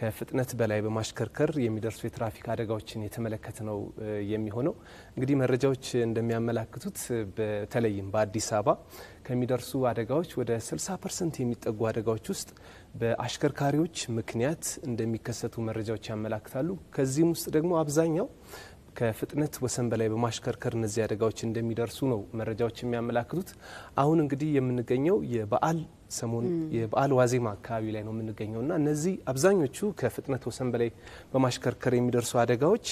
ከፍጥነት በላይ በማሽከርከር የሚደርሱ የትራፊክ አደጋዎችን የተመለከተ ነው የሚሆነው። እንግዲህ መረጃዎች እንደሚያመላክቱት በተለይም በአዲስ አበባ ከሚደርሱ አደጋዎች ወደ 60 percent የሚጠጉ አደጋዎች ውስጥ በአሽከርካሪዎች ምክንያት እንደሚከሰቱ መረጃዎች ያመላክታሉ። ከዚህም ውስጥ ደግሞ አብዛኛው ከፍጥነት ወሰን በላይ በማሽከርከር እነዚህ አደጋዎች እንደሚደርሱ ነው መረጃዎች የሚያመላክቱት። አሁን እንግዲህ የምንገኘው የበዓል ሰሞን የበዓል ዋዜማ አካባቢ ላይ ነው የምንገኘው እና እነዚህ አብዛኞቹ ከፍጥነት ወሰን በላይ በማሽከርከር የሚደርሱ አደጋዎች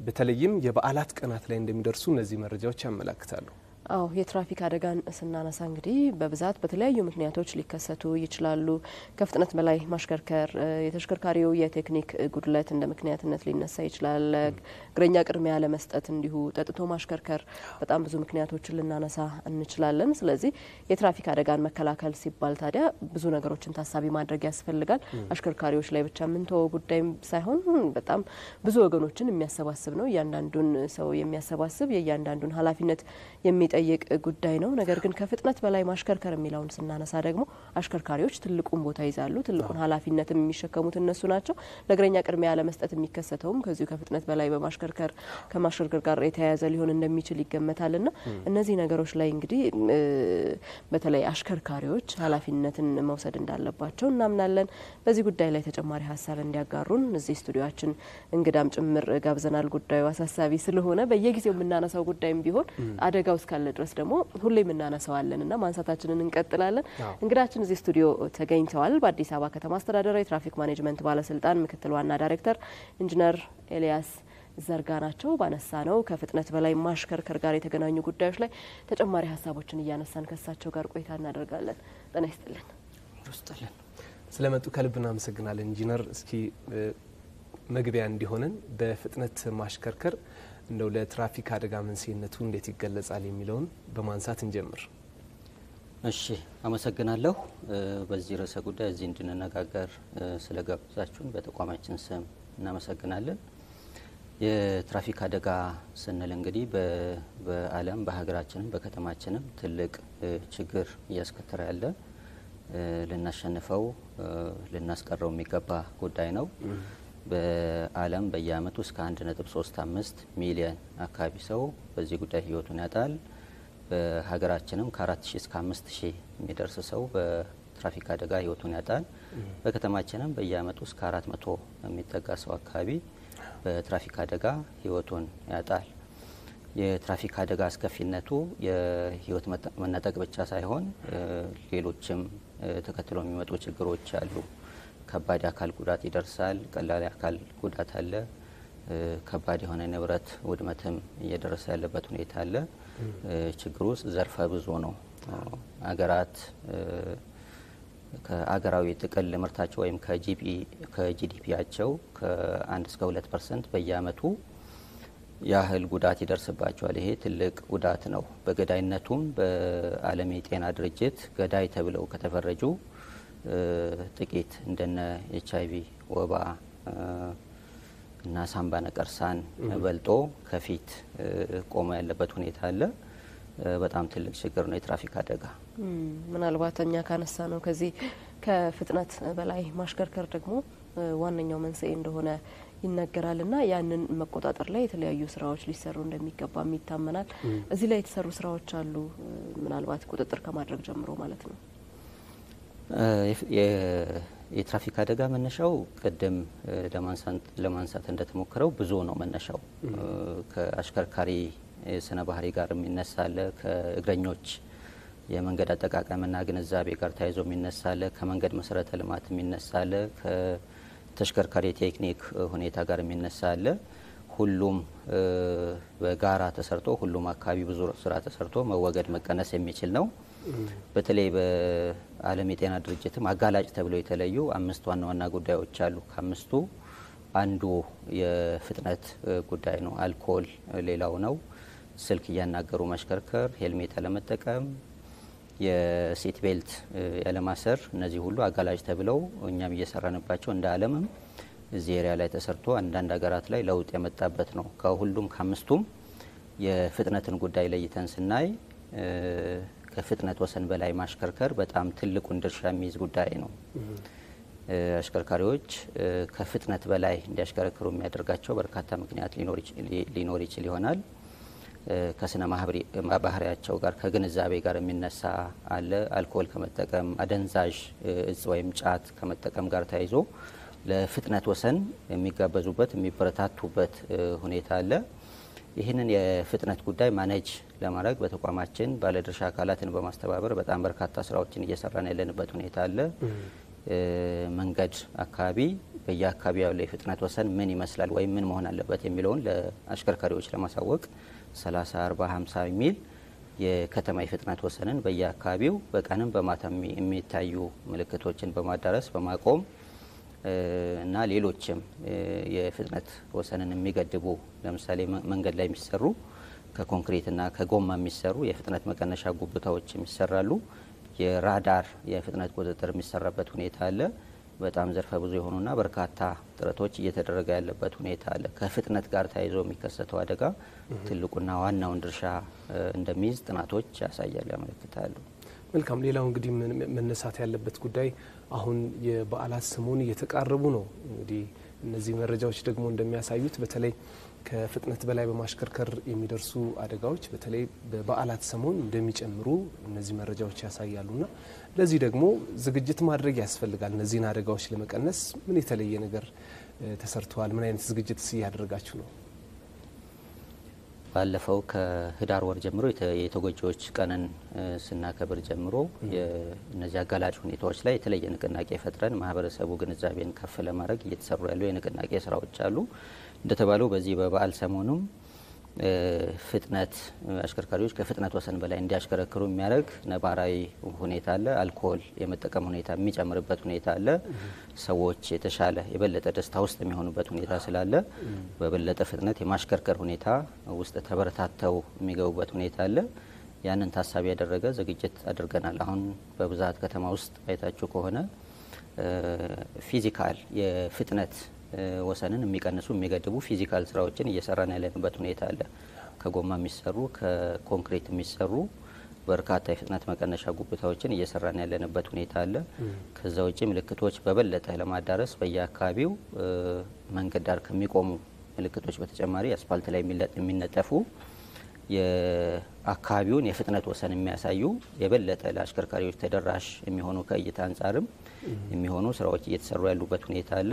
በተለይም የበዓላት ቀናት ላይ እንደሚደርሱ እነዚህ መረጃዎች ያመላክታሉ። አዎ የትራፊክ አደጋን ስናነሳ እንግዲህ በብዛት በተለያዩ ምክንያቶች ሊከሰቱ ይችላሉ። ከፍጥነት በላይ ማሽከርከር፣ የተሽከርካሪው የቴክኒክ ጉድለት እንደ ምክንያትነት ሊነሳ ይችላል። እግረኛ ቅድሚያ ለመስጠት እንዲሁ ጠጥቶ ማሽከርከር፣ በጣም ብዙ ምክንያቶችን ልናነሳ እንችላለን። ስለዚህ የትራፊክ አደጋን መከላከል ሲባል ታዲያ ብዙ ነገሮችን ታሳቢ ማድረግ ያስፈልጋል። አሽከርካሪዎች ላይ ብቻ የምንተወው ጉዳይም ሳይሆን በጣም ብዙ ወገኖችን የሚያሰባስብ ነው። እያንዳንዱን ሰው የሚያሰባስብ የእያንዳንዱን ኃላፊነት የሚ ጠይቅ ጉዳይ ነው። ነገር ግን ከፍጥነት በላይ ማሽከርከር የሚለውን ስናነሳ ደግሞ አሽከርካሪዎች ትልቁን ቦታ ይዛሉ። ትልቁን ኃላፊነትም የሚሸከሙት እነሱ ናቸው። ለእግረኛ ቅድሚያ ለመስጠት የሚከሰተውም ከዚሁ ከፍጥነት በላይ በማሽከርከር ከማሽከርከር ጋር የተያያዘ ሊሆን እንደሚችል ይገመታል ና እነዚህ ነገሮች ላይ እንግዲህ በተለይ አሽከርካሪዎች ኃላፊነትን መውሰድ እንዳለባቸው እናምናለን። በዚህ ጉዳይ ላይ ተጨማሪ ሀሳብ እንዲያጋሩን እዚህ ስቱዲዮችን እንግዳም ጭምር ጋብዘናል። ጉዳዩ አሳሳቢ ስለሆነ በየጊዜው የምናነሳው ጉዳይም ቢሆን አደጋው እስካለ ድረስ ደግሞ ሁሌም እናነሳዋለን እና ማንሳታችንን እንቀጥላለን። እንግዳችን እዚህ ስቱዲዮ ተገኝተዋል። በአዲስ አበባ ከተማ አስተዳደር የትራፊክ ማኔጅመንት ባለስልጣን ምክትል ዋና ዳይሬክተር ኢንጂነር ኤልያስ ዘርጋ ናቸው። ባነሳ ነው ከፍጥነት በላይ ማሽከርከር ጋር የተገናኙ ጉዳዮች ላይ ተጨማሪ ሀሳቦችን እያነሳን ከሳቸው ጋር ቆይታ እናደርጋለን። ጤና ይስጥልን። ስለመጡ ከልብ እናመሰግናለን ኢንጂነር። እስኪ መግቢያ እንዲሆነን በፍጥነት ማሽከርከር እንደው ለትራፊክ አደጋ መንስኤነቱ እንዴት ይገለጻል የሚለውን በማንሳት እንጀምር። እሺ፣ አመሰግናለሁ። በዚህ ርዕሰ ጉዳይ እዚህ እንድንነጋገር ስለጋበዛችሁን በተቋማችን ስም እናመሰግናለን። የትራፊክ አደጋ ስንል እንግዲህ በዓለም በሀገራችንም በከተማችንም ትልቅ ችግር እያስከተለ ያለ ልናሸንፈው ልናስቀረው የሚገባ ጉዳይ ነው። በዓለም በየአመቱ እስከ 1.35 ሚሊዮን አካባቢ ሰው በዚህ ጉዳይ ህይወቱን ያጣል። በሀገራችንም ከ4000 እስከ 5000 የሚደርስ ሰው በትራፊክ አደጋ ህይወቱን ያጣል። በከተማችንም በየአመቱ እስከ 400 የሚጠጋ ሰው አካባቢ በትራፊክ አደጋ ህይወቱን ያጣል። የትራፊክ አደጋ አስከፊነቱ የህይወት መነጠቅ ብቻ ሳይሆን ሌሎችም ተከትሎ የሚመጡ ችግሮች አሉ። ከባድ የአካል ጉዳት ይደርሳል። ቀላል የአካል ጉዳት አለ። ከባድ የሆነ ንብረት ውድመትም እየደረሰ ያለበት ሁኔታ አለ። ችግሩ ዘርፈ ብዙ ነው። አገራት ከአገራዊ ጥቅል ምርታቸው ወይም ከ GDP ያቸው ከአንድ እስከ ሁለት percent በየአመቱ ያህል ጉዳት ይደርስባቸዋል። ይሄ ትልቅ ጉዳት ነው። በገዳይነቱም በዓለም የጤና ድርጅት ገዳይ ተብለው ከተፈረጁ ጥቂት እንደነ ኤች አይቪ ወባ እና ሳምባ ነቀርሳን በልጦ ከፊት ቆሞ ያለበት ሁኔታ አለ። በጣም ትልቅ ችግር ነው የትራፊክ አደጋ። ምናልባት እኛ ካነሳነው ከዚህ ከፍጥነት በላይ ማሽከርከር ደግሞ ዋነኛው መንስኤ እንደሆነ ይነገራል እና ያንን መቆጣጠር ላይ የተለያዩ ስራዎች ሊሰሩ እንደሚገባም ይታመናል። እዚህ ላይ የተሰሩ ስራዎች አሉ፣ ምናልባት ቁጥጥር ከማድረግ ጀምሮ ማለት ነው። የትራፊክ አደጋ መነሻው ቅድም ለማንሳት እንደተሞከረው ብዙ ነው። መነሻው ከአሽከርካሪ ስነ ባህሪ ጋር የሚነሳለ፣ ከእግረኞች የመንገድ አጠቃቀምና ግንዛቤ ጋር ተያይዞ የሚነሳለ፣ ከመንገድ መሰረተ ልማት የሚነሳለ፣ ከተሽከርካሪ ቴክኒክ ሁኔታ ጋር የሚነሳለ። ሁሉም በጋራ ተሰርቶ ሁሉም አካባቢ ብዙ ስራ ተሰርቶ መወገድ መቀነስ የሚችል ነው። በተለይ በዓለም የጤና ድርጅትም አጋላጭ ተብለው የተለዩ አምስት ዋና ዋና ጉዳዮች አሉ። ከአምስቱ አንዱ የፍጥነት ጉዳይ ነው። አልኮል ሌላው ነው። ስልክ እያናገሩ ማሽከርከር፣ ሄልሜት አለመጠቀም፣ የ seat belt ያለማሰር፣ እነዚህ ሁሉ አጋላጭ ተብለው እኛም እየሰራንባቸው እንደ ዓለምም እዚህ area ላይ ተሰርቶ አንዳንድ ሀገራት ላይ ለውጥ የመጣበት ነው። ከሁሉም ከአምስቱም የፍጥነትን ጉዳይ ለይተን ስናይ ከፍጥነት ወሰን በላይ ማሽከርከር በጣም ትልቁን ድርሻ የሚይዝ ጉዳይ ነው። አሽከርካሪዎች ከፍጥነት በላይ እንዲያሽከረክሩ የሚያደርጋቸው በርካታ ምክንያት ሊኖር ይችል ይሆናል። ከስነ ባህሪያቸው ጋር ከግንዛቤ ጋር የሚነሳ አለ። አልኮል ከመጠቀም አደንዛዥ እጽ ወይም ጫት ከመጠቀም ጋር ተያይዞ ለፍጥነት ወሰን የሚጋበዙበት የሚበረታቱበት ሁኔታ አለ። ይህንን የፍጥነት ጉዳይ ማኔጅ ለማድረግ በተቋማችን ባለድርሻ አካላትን በማስተባበር በጣም በርካታ ስራዎችን እየሰራን ያለንበት ሁኔታ አለ። መንገድ አካባቢ በየአካባቢ ያለው የፍጥነት ወሰን ምን ይመስላል ወይም ምን መሆን አለበት የሚለውን ለአሽከርካሪዎች ለማሳወቅ 30፣ 40፣ 50 የሚል የከተማ የፍጥነት ወሰንን በየአካባቢው በቀንም በማታ የሚታዩ ምልክቶችን በማዳረስ በማቆም እና ሌሎችም የፍጥነት ወሰንን የሚገድቡ ለምሳሌ መንገድ ላይ የሚሰሩ ከኮንክሪትና ከጎማ የሚሰሩ የፍጥነት መቀነሻ ጉብታዎች የሚሰራሉ። የራዳር የፍጥነት ቁጥጥር የሚሰራበት ሁኔታ አለ። በጣም ዘርፈ ብዙ የሆኑና በርካታ ጥረቶች እየተደረገ ያለበት ሁኔታ አለ። ከፍጥነት ጋር ተያይዞ የሚከሰተው አደጋ ትልቁና ዋናውን ድርሻ እንደሚይዝ ጥናቶች ያሳያሉ፣ ያመለክታሉ። መልካም። ሌላው እንግዲህ መነሳት ያለበት ጉዳይ አሁን የበዓላት ሰሞን እየተቃረቡ ነው። እንግዲህ እነዚህ መረጃዎች ደግሞ እንደሚያሳዩት በተለይ ከፍጥነት በላይ በማሽከርከር የሚደርሱ አደጋዎች በተለይ በበዓላት ሰሞን እንደሚጨምሩ እነዚህ መረጃዎች ያሳያሉና ለዚህ ደግሞ ዝግጅት ማድረግ ያስፈልጋል። እነዚህን አደጋዎች ለመቀነስ ምን የተለየ ነገር ተሰርተዋል? ምን አይነት ዝግጅትስ እያደረጋችሁ ነው? ባለፈው ከህዳር ወር ጀምሮ የተጎጂዎች ቀንን ስናከብር ጀምሮ እነዚህ አጋላጭ ሁኔታዎች ላይ የተለየ ንቅናቄ ፈጥረን ማህበረሰቡ ግንዛቤን ከፍ ለማድረግ እየተሰሩ ያሉ የንቅናቄ ስራዎች አሉ። እንደተባለው በዚህ በበዓል ሰሞኑም ፍጥነት አሽከርካሪዎች ከፍጥነት ወሰን በላይ እንዲያሽከረክሩ የሚያደርግ ነባራዊ ሁኔታ አለ። አልኮል የመጠቀም ሁኔታ የሚጨምርበት ሁኔታ አለ። ሰዎች የተሻለ የበለጠ ደስታ ውስጥ የሚሆኑበት ሁኔታ ስላለ በበለጠ ፍጥነት የማሽከርከር ሁኔታ ውስጥ ተበረታተው የሚገቡበት ሁኔታ አለ። ያንን ታሳቢ ያደረገ ዝግጅት አድርገናል። አሁን በብዛት ከተማ ውስጥ አይታችሁ ከሆነ physical የፍጥነት ወሰንን የሚቀንሱ የሚገድቡ physical ስራዎችን እየሰራን ያለንበት ሁኔታ አለ። ከጎማ የሚሰሩ ከኮንክሪት የሚሰሩ በርካታ የፍጥነት መቀነሻ ጉብታዎችን እየሰራን ያለንበት ሁኔታ አለ። ከዛ ውጭ ምልክቶች በበለጠ ለማዳረስ በየአካባቢው መንገድ ዳር ከሚቆሙ ምልክቶች በተጨማሪ አስፓልት ላይ የሚነጠፉ የአካባቢውን የፍጥነት ወሰን የሚያሳዩ የበለጠ ለአሽከርካሪዎች ተደራሽ የሚሆኑ ከእይታ አንጻርም የሚሆኑ ስራዎች እየተሰሩ ያሉበት ሁኔታ አለ።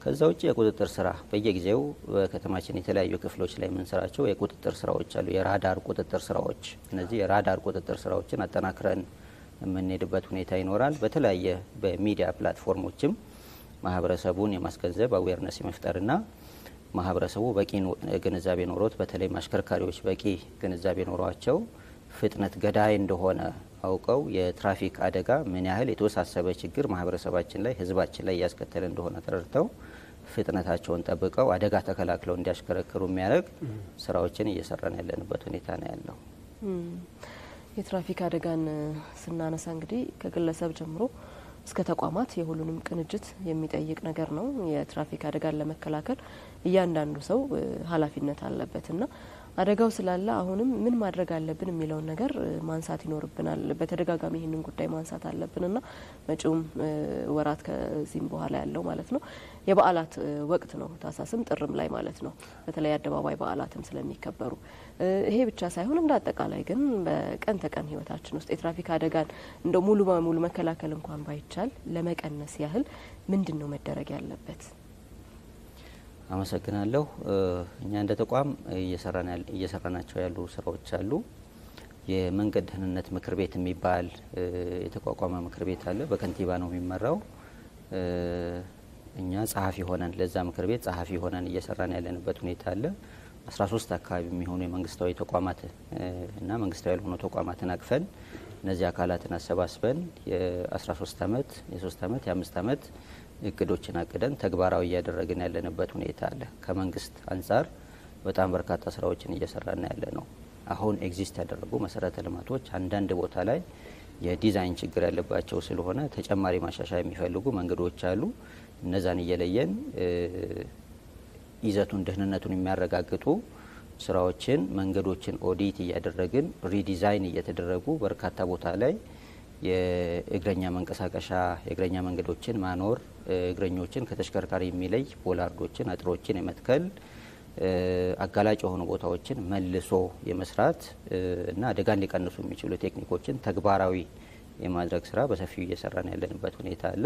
ከዛ ውጭ የቁጥጥር ስራ በየጊዜው በከተማችን የተለያዩ ክፍሎች ላይ የምንሰራቸው የቁጥጥር ስራዎች አሉ። የራዳር ቁጥጥር ስራዎች፣ እነዚህ የራዳር ቁጥጥር ስራዎችን አጠናክረን የምንሄድበት ሁኔታ ይኖራል። በተለያየ በሚዲያ platform ኦችም ማህበረሰቡን የማስገንዘብ awareness የመፍጠርና ማህበረሰቡ በቂ ግንዛቤ ኖሮት በተለይ አሽከርካሪዎች በቂ ግንዛቤ ኖሯቸው ፍጥነት ገዳይ እንደሆነ አውቀው የትራፊክ አደጋ ምን ያህል የተወሳሰበ ችግር ማህበረሰባችን ላይ ህዝባችን ላይ እያስከተለ እንደሆነ ተረድተው ፍጥነታቸውን ጠብቀው አደጋ ተከላክለው እንዲያሽከረክሩ የሚያደርግ ስራዎችን እየሰራን ያለንበት ሁኔታ ነው ያለው። የትራፊክ አደጋን ስናነሳ እንግዲህ ከግለሰብ ጀምሮ እስከ ተቋማት የሁሉንም ቅንጅት የሚጠይቅ ነገር ነው። የትራፊክ አደጋን ለመከላከል እያንዳንዱ ሰው ኃላፊነት አለበትና አደጋው ስላለ አሁንም ምን ማድረግ አለብን የሚለውን ነገር ማንሳት ይኖርብናል። በተደጋጋሚ ይህንን ጉዳይ ማንሳት አለብንና መጪውም ወራት ከዚህም በኋላ ያለው ማለት ነው የበዓላት ወቅት ነው። ታህሳስም ጥርም ላይ ማለት ነው። በተለይ አደባባይ በዓላትም ስለሚከበሩ ይሄ ብቻ ሳይሆን እንደ አጠቃላይ ግን በቀን ተቀን ህይወታችን ውስጥ የትራፊክ አደጋን እንደ ሙሉ በሙሉ መከላከል እንኳን ባይቻል ለመቀነስ ያህል ምንድን ነው መደረግ ያለበት? አመሰግናለሁ። እኛ እንደ ተቋም እየሰራናቸው ያሉ ስራዎች አሉ። የመንገድ ደህንነት ምክር ቤት የሚባል የተቋቋመ ምክር ቤት አለ። በከንቲባ ነው የሚመራው። እኛ ጸሐፊ ሆነን ለዛ ምክር ቤት ጸሐፊ ሆነን እየሰራን ያለንበት ሁኔታ አለ። 13 አካባቢ የሚሆኑ የመንግስታዊ ተቋማት እና መንግስታዊ ያልሆኑ ተቋማትን አቅፈን እነዚህ አካላትን አሰባስበን የ13 ዓመት የ3 ዓመት የ5 ዓመት እቅዶችን አቅደን ተግባራዊ እያደረግን ያለንበት ሁኔታ አለ። ከመንግስት አንጻር በጣም በርካታ ስራዎችን እየሰራን ያለ ነው። አሁን exist ያደረጉ መሰረተ ልማቶች አንዳንድ ቦታ ላይ የዲዛይን ችግር ያለባቸው ስለሆነ ተጨማሪ ማሻሻያ የሚፈልጉ መንገዶች አሉ። እነዛን እየለየን ይዘቱን ደህንነቱን የሚያረጋግጡ ስራዎችን መንገዶችን ኦዲት እያደረግን redesign እየተደረጉ በርካታ ቦታ ላይ የእግረኛ መንቀሳቀሻ የእግረኛ መንገዶችን ማኖር፣ እግረኞችን ከተሽከርካሪ የሚለይ ቦላርዶችን፣ አጥሮችን የመትከል አጋላጭ የሆኑ ቦታዎችን መልሶ የመስራት እና አደጋን ሊቀንሱ የሚችሉ ቴክኒኮችን ተግባራዊ የማድረግ ስራ በሰፊው እየሰራን ያለንበት ሁኔታ አለ።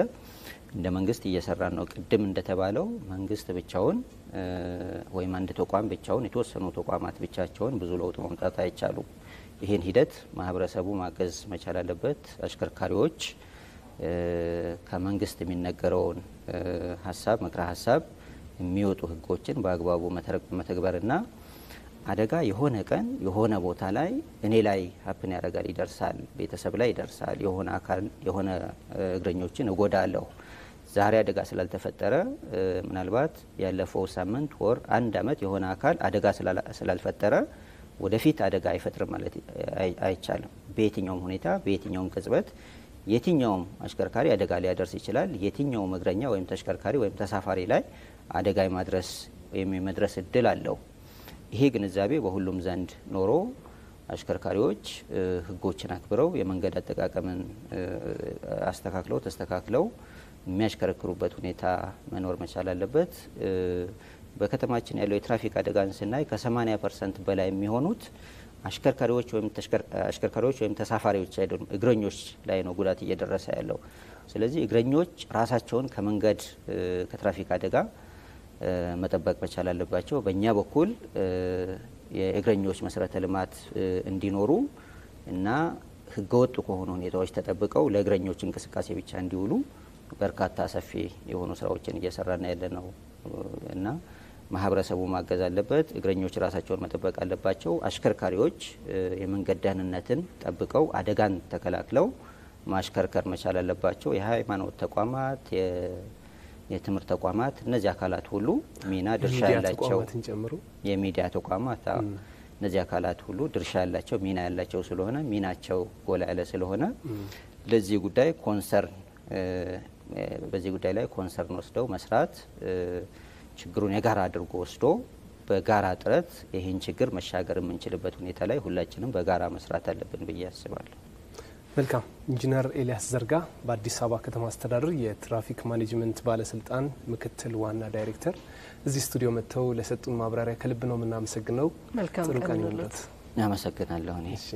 እንደ መንግስት እየሰራን ነው። ቅድም እንደተባለው መንግስት ብቻውን ወይም አንድ ተቋም ብቻውን የተወሰኑ ተቋማት ብቻቸውን ብዙ ለውጥ ማምጣት አይቻሉም። ይህን ሂደት ማህበረሰቡ ማገዝ መቻል አለበት። አሽከርካሪዎች ከመንግስት የሚነገረውን ሀሳብ ምክረ ሀሳብ የሚወጡ ህጎችን በአግባቡ መተግበርና አደጋ የሆነ ቀን የሆነ ቦታ ላይ እኔ ላይ ሀፕን ያደርጋል፣ ይደርሳል፣ ቤተሰብ ላይ ይደርሳል፣ የሆነ አካል የሆነ እግረኞችን እጎዳለሁ። ዛሬ አደጋ ስላልተፈጠረ ምናልባት ያለፈው ሳምንት ወር አንድ አመት የሆነ አካል አደጋ ስላልፈጠረ ወደፊት አደጋ አይፈጥርም ማለት አይቻልም። በየትኛውም ሁኔታ በየትኛውም ቅጽበት የትኛውም አሽከርካሪ አደጋ ሊያደርስ ይችላል። የትኛውም እግረኛ ወይም ተሽከርካሪ ወይም ተሳፋሪ ላይ አደጋ የማድረስ ወይም የመድረስ እድል አለው። ይሄ ግንዛቤ በሁሉም ዘንድ ኖሮ አሽከርካሪዎች ህጎችን አክብረው የመንገድ አጠቃቀምን አስተካክለው ተስተካክለው የሚያሽከረክሩበት ሁኔታ መኖር መቻል አለበት። በከተማችን ያለው የትራፊክ አደጋን ስናይ ከ80 percent በላይ የሚሆኑት አሽከርካሪዎች ወይም አሽከርካሪዎች ወይም ተሳፋሪዎች አይደሉም፣ እግረኞች ላይ ነው ጉዳት እየደረሰ ያለው። ስለዚህ እግረኞች ራሳቸውን ከመንገድ ከትራፊክ አደጋ መጠበቅ መቻል አለባቸው። በእኛ በኩል የእግረኞች መሰረተ ልማት እንዲኖሩ እና ህገወጥ ከሆኑ ሁኔታዎች ተጠብቀው ለእግረኞች እንቅስቃሴ ብቻ እንዲውሉ በርካታ ሰፊ የሆኑ ስራዎችን እየሰራና ያለ ነው እና ማህበረሰቡ ማገዝ አለበት። እግረኞች ራሳቸውን መጠበቅ አለባቸው። አሽከርካሪዎች የመንገድ ደህንነትን ጠብቀው አደጋን ተከላክለው ማሽከርከር መቻል አለባቸው። የሃይማኖት ተቋማት፣ የትምህርት ተቋማት እነዚህ አካላት ሁሉ ሚና ድርሻ ያላቸው የሚዲያ ተቋማት እነዚህ አካላት ሁሉ ድርሻ ያላቸው ሚና ያላቸው ስለሆነ ሚናቸው ጎላ ያለ ስለሆነ ለዚህ ጉዳይ concern በዚህ ጉዳይ ላይ concern ወስደው መስራት ችግሩን የጋራ አድርጎ ወስዶ በጋራ ጥረት ይህን ችግር መሻገር የምንችልበት ሁኔታ ላይ ሁላችንም በጋራ መስራት አለብን ብዬ አስባለሁ። መልካም። ኢንጂነር ኤልያስ ዘርጋ በአዲስ አበባ ከተማ አስተዳደር የትራፊክ ማኔጅመንት ባለስልጣን ምክትል ዋና ዳይሬክተር እዚህ ስቱዲዮ መጥተው ለሰጡን ማብራሪያ ከልብ ነው የምናመሰግነው። መልካም ጥሩ ቀን ይሁንልዎት። አመሰግናለሁ እኔ እሺ